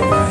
Bye.